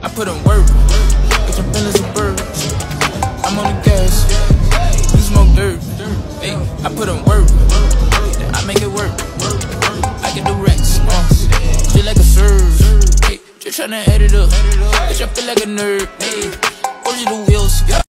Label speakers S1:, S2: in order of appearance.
S1: I put in work, get your feelings of birds. I'm on the gas, you smoke dirt. Hey, I put in work, I make it work. I can do racks, uh, like a surge. Hey, just tryna add it up, bitch, I feel like a nerd. Hey, the wheels.